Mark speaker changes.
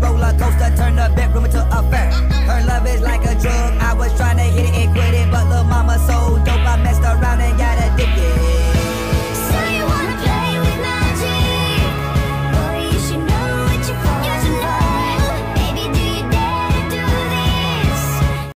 Speaker 1: roller coaster